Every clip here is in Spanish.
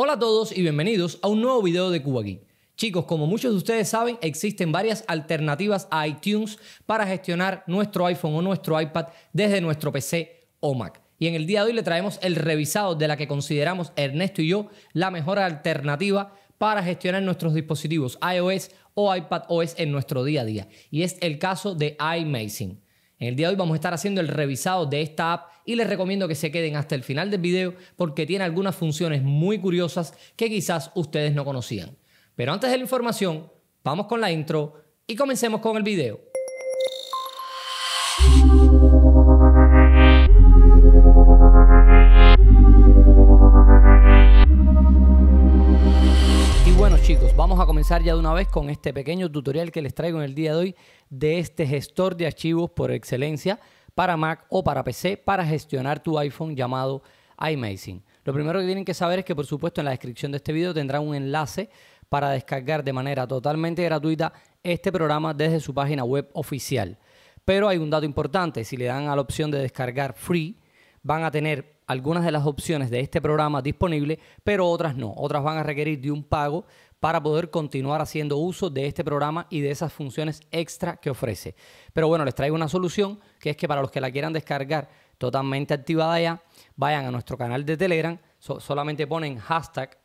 Hola a todos y bienvenidos a un nuevo video de CubaGeek. Chicos, como muchos de ustedes saben, existen varias alternativas a iTunes para gestionar nuestro iPhone o nuestro iPad desde nuestro PC o Mac. Y en el día de hoy le traemos el revisado de la que consideramos Ernesto y yo la mejor alternativa para gestionar nuestros dispositivos iOS o iPad OS en nuestro día a día. Y es el caso de iMazing. En el día de hoy vamos a estar haciendo el revisado de esta app y les recomiendo que se queden hasta el final del video porque tiene algunas funciones muy curiosas que quizás ustedes no conocían. Pero antes de la información, vamos con la intro y comencemos con el video. Chicos, vamos a comenzar ya de una vez con este pequeño tutorial que les traigo en el día de hoy de este gestor de archivos por excelencia para Mac o para PC para gestionar tu iPhone llamado iMazing. Lo primero que tienen que saber es que por supuesto en la descripción de este video tendrán un enlace para descargar de manera totalmente gratuita este programa desde su página web oficial. Pero hay un dato importante, si le dan a la opción de descargar free, van a tener algunas de las opciones de este programa disponibles, pero otras no. Otras van a requerir de un pago para poder continuar haciendo uso de este programa y de esas funciones extra que ofrece. Pero bueno, les traigo una solución que es que para los que la quieran descargar totalmente activada ya, vayan a nuestro canal de Telegram, solamente ponen hashtag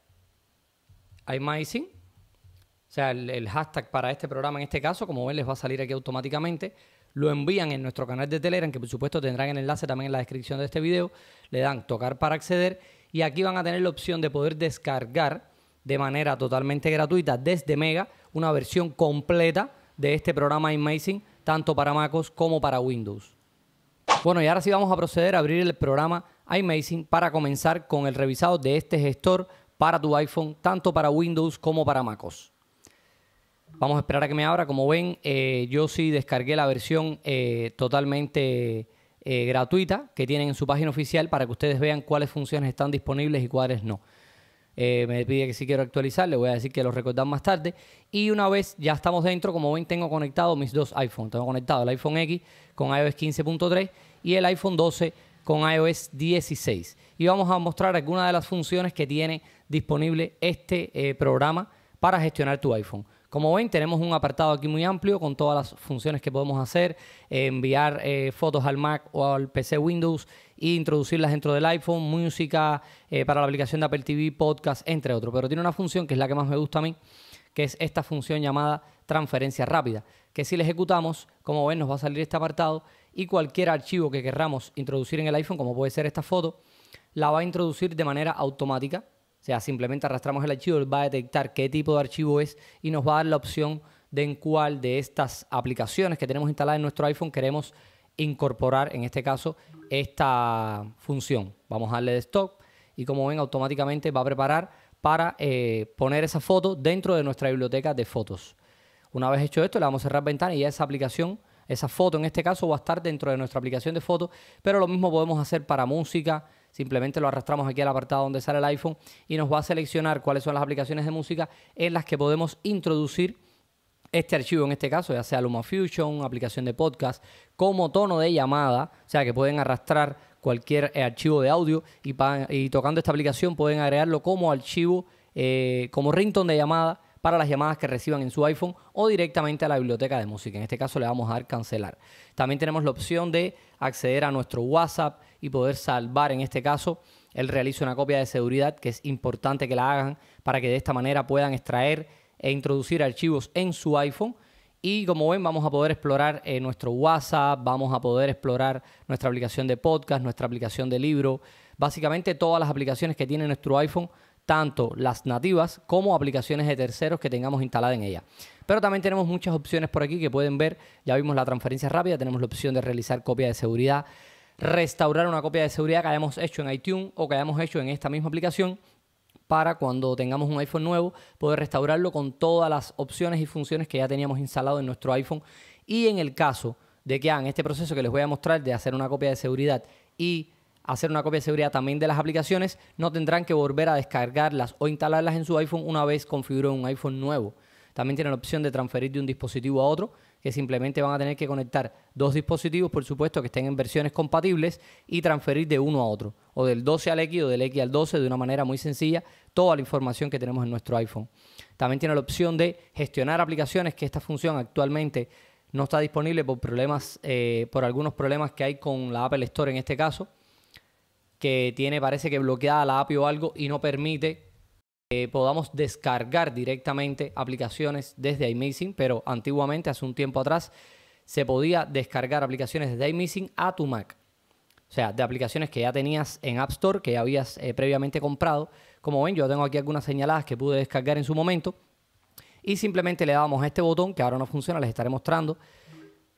iMazing, o sea, el, hashtag para este programa en este caso, como ven, les va a salir aquí automáticamente. Lo envían en nuestro canal de Telegram, que por supuesto tendrán el enlace también en la descripción de este video. Le dan tocar para acceder y aquí van a tener la opción de poder descargar de manera totalmente gratuita desde Mega una versión completa de este programa Amazing, tanto para MacOS como para Windows. Bueno, y ahora sí vamos a proceder a abrir el programa iMazing para comenzar con el revisado de este gestor para tu iPhone, tanto para Windows como para MacOS. Vamos a esperar a que me abra. Como ven, eh, yo sí descargué la versión eh, totalmente eh, gratuita que tienen en su página oficial para que ustedes vean cuáles funciones están disponibles y cuáles no. Me pide que si quiero actualizar, le voy a decir que lo recordan más tarde. Y una vez ya estamos dentro, como ven, tengo conectado mis dos iPhones. Tengo conectado el iPhone X con iOS 15.3 y el iPhone 12 con iOS 16. Y vamos a mostrar algunas de las funciones que tiene disponible este programa para gestionar tu iPhone. Como ven, tenemos un apartado aquí muy amplio con todas las funciones que podemos hacer, eh, enviar eh, fotos al Mac o al PC Windows e introducirlas dentro del iPhone, música eh, para la aplicación de Apple TV, podcast, entre otros. Pero tiene una función que es la que más me gusta a mí, que es esta función llamada transferencia rápida, que si la ejecutamos, como ven, nos va a salir este apartado y cualquier archivo que querramos introducir en el iPhone, como puede ser esta foto, la va a introducir de manera automática o sea, simplemente arrastramos el archivo, va a detectar qué tipo de archivo es y nos va a dar la opción de en cuál de estas aplicaciones que tenemos instaladas en nuestro iPhone queremos incorporar, en este caso, esta función. Vamos a darle de stop y como ven, automáticamente va a preparar para eh, poner esa foto dentro de nuestra biblioteca de fotos. Una vez hecho esto, le vamos a cerrar ventana y ya esa aplicación, esa foto en este caso va a estar dentro de nuestra aplicación de fotos, pero lo mismo podemos hacer para música, Simplemente lo arrastramos aquí al apartado donde sale el iPhone y nos va a seleccionar cuáles son las aplicaciones de música en las que podemos introducir este archivo en este caso, ya sea LumaFusion, aplicación de podcast, como tono de llamada, o sea que pueden arrastrar cualquier eh, archivo de audio y, tocando esta aplicación pueden agregarlo como archivo, eh, como ringtone de llamada para las llamadas que reciban en su iPhone o directamente a la biblioteca de música. En este caso le vamos a dar cancelar. También tenemos la opción de acceder a nuestro WhatsApp y poder salvar, en este caso, el realizo una copia de seguridad, que es importante que la hagan para que de esta manera puedan extraer e introducir archivos en su iPhone. Y como ven, vamos a poder explorar eh, nuestro WhatsApp, vamos a poder explorar nuestra aplicación de podcast, nuestra aplicación de libro, básicamente todas las aplicaciones que tiene nuestro iPhone tanto las nativas como aplicaciones de terceros que tengamos instaladas en ella. Pero también tenemos muchas opciones por aquí que pueden ver. Ya vimos la transferencia rápida, tenemos la opción de realizar copia de seguridad, restaurar una copia de seguridad que hayamos hecho en iTunes o que hayamos hecho en esta misma aplicación para cuando tengamos un iPhone nuevo poder restaurarlo con todas las opciones y funciones que ya teníamos instalado en nuestro iPhone. Y en el caso de que hagan este proceso que les voy a mostrar de hacer una copia de seguridad y hacer una copia de seguridad también de las aplicaciones, no tendrán que volver a descargarlas o instalarlas en su iPhone una vez configuró un iPhone nuevo. También tienen la opción de transferir de un dispositivo a otro, que simplemente van a tener que conectar dos dispositivos, por supuesto, que estén en versiones compatibles y transferir de uno a otro, o del 12 al X o del X al 12 de una manera muy sencilla, toda la información que tenemos en nuestro iPhone. También tiene la opción de gestionar aplicaciones, que esta función actualmente no está disponible por problemas, eh, por algunos problemas que hay con la Apple Store en este caso, que tiene, parece que bloqueada la API o algo y no permite que podamos descargar directamente aplicaciones desde iMissing, pero antiguamente, hace un tiempo atrás, se podía descargar aplicaciones desde iMissing a tu Mac. O sea, de aplicaciones que ya tenías en App Store, que ya habías eh, previamente comprado. Como ven, yo tengo aquí algunas señaladas que pude descargar en su momento. Y simplemente le dábamos a este botón, que ahora no funciona, les estaré mostrando,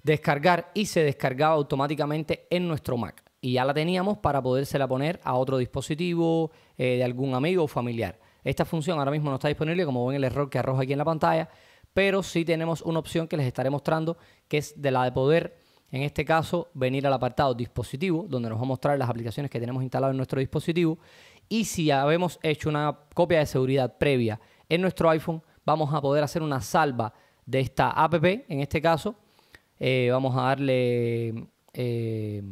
descargar y se descargaba automáticamente en nuestro Mac. Y ya la teníamos para podérsela poner a otro dispositivo eh, de algún amigo o familiar. Esta función ahora mismo no está disponible, como ven el error que arroja aquí en la pantalla, pero sí tenemos una opción que les estaré mostrando, que es de la de poder, en este caso, venir al apartado dispositivo, donde nos va a mostrar las aplicaciones que tenemos instaladas en nuestro dispositivo. Y si habemos hecho una copia de seguridad previa en nuestro iPhone, vamos a poder hacer una salva de esta app, en este caso. Eh, vamos a darle eh,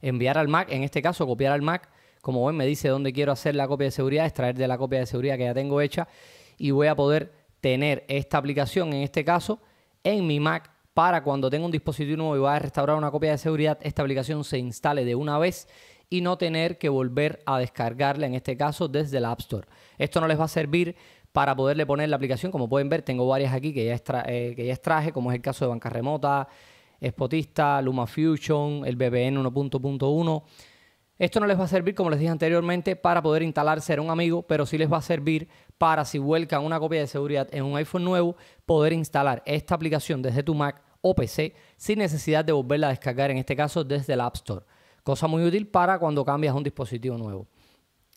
enviar al Mac, en este caso copiar al Mac como ven, me dice dónde quiero hacer la copia de seguridad, extraer de la copia de seguridad que ya tengo hecha y voy a poder tener esta aplicación, en este caso, en mi Mac para cuando tenga un dispositivo nuevo y vaya a restaurar una copia de seguridad, esta aplicación se instale de una vez y no tener que volver a descargarla, en este caso, desde la App Store. Esto no les va a servir para poderle poner la aplicación. Como pueden ver, tengo varias aquí que ya, eh, que ya extraje, como es el caso de Banca Remota, Spotista, LumaFusion, el BBN 1.1. Esto no les va a servir, como les dije anteriormente, para poder instalarse en un amigo, pero sí les va a servir para si vuelcan una copia de seguridad en un iPhone nuevo, poder instalar esta aplicación desde tu Mac o PC sin necesidad de volverla a descargar, en este caso desde la App Store. Cosa muy útil para cuando cambias un dispositivo nuevo.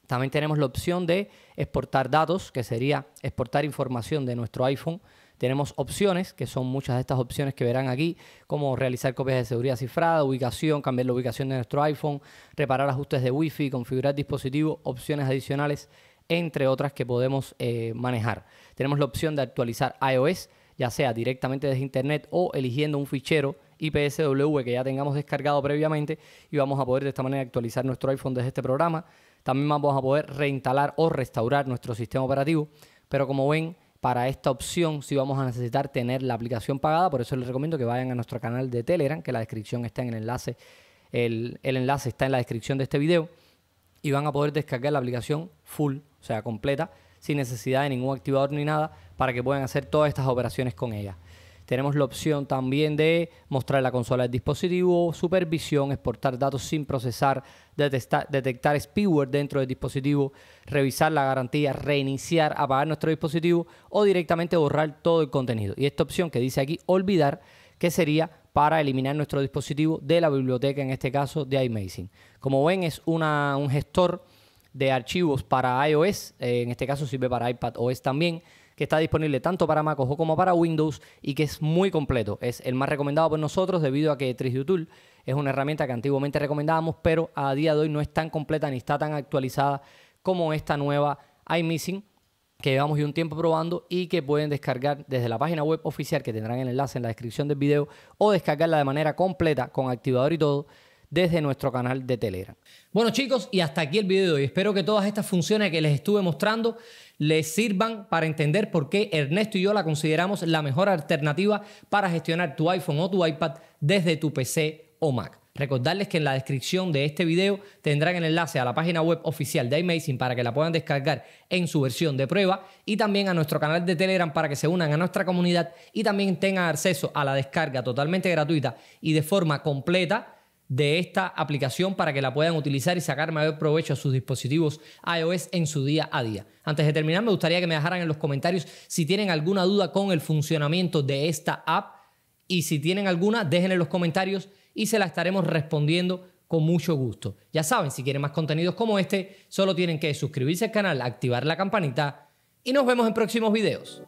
También tenemos la opción de exportar datos, que sería exportar información de nuestro iPhone tenemos opciones, que son muchas de estas opciones que verán aquí, como realizar copias de seguridad cifrada, ubicación, cambiar la ubicación de nuestro iPhone, reparar ajustes de Wi-Fi, configurar dispositivos, opciones adicionales, entre otras que podemos eh, manejar. Tenemos la opción de actualizar iOS, ya sea directamente desde Internet o eligiendo un fichero IPSW que ya tengamos descargado previamente y vamos a poder de esta manera actualizar nuestro iPhone desde este programa. También vamos a poder reinstalar o restaurar nuestro sistema operativo, pero como ven, para esta opción si vamos a necesitar tener la aplicación pagada. Por eso les recomiendo que vayan a nuestro canal de Telegram, que la descripción está en el enlace. El, enlace está en la descripción de este video. Y van a poder descargar la aplicación full, o sea, completa, sin necesidad de ningún activador ni nada, para que puedan hacer todas estas operaciones con ella. Tenemos la opción también de mostrar la consola del dispositivo, supervisión, exportar datos sin procesar, detectar, detectar spyware dentro del dispositivo, revisar la garantía, reiniciar, apagar nuestro dispositivo o directamente borrar todo el contenido. Y esta opción que dice aquí olvidar, que sería para eliminar nuestro dispositivo de la biblioteca, en este caso de iMazing. Como ven, es una, un gestor de archivos para iOS, en este caso sirve para iPad OS también que está disponible tanto para Mac como para Windows y que es muy completo. Es el más recomendado por nosotros debido a que 3 Tool es una herramienta que antiguamente recomendábamos, pero a día de hoy no es tan completa ni está tan actualizada como esta nueva iMissing que llevamos ya un tiempo probando y que pueden descargar desde la página web oficial que tendrán el enlace en la descripción del video o descargarla de manera completa con activador y todo desde nuestro canal de Telegram. Bueno chicos, y hasta aquí el video de hoy. Espero que todas estas funciones que les estuve mostrando les sirvan para entender por qué Ernesto y yo la consideramos la mejor alternativa para gestionar tu iPhone o tu iPad desde tu PC o Mac. Recordarles que en la descripción de este video tendrán el enlace a la página web oficial de iMazing para que la puedan descargar en su versión de prueba y también a nuestro canal de Telegram para que se unan a nuestra comunidad y también tengan acceso a la descarga totalmente gratuita y de forma completa de esta aplicación para que la puedan utilizar y sacar mayor provecho a sus dispositivos iOS en su día a día. Antes de terminar, me gustaría que me dejaran en los comentarios si tienen alguna duda con el funcionamiento de esta app y si tienen alguna, dejen en los comentarios y se la estaremos respondiendo con mucho gusto. Ya saben, si quieren más contenidos como este, solo tienen que suscribirse al canal, activar la campanita y nos vemos en próximos videos.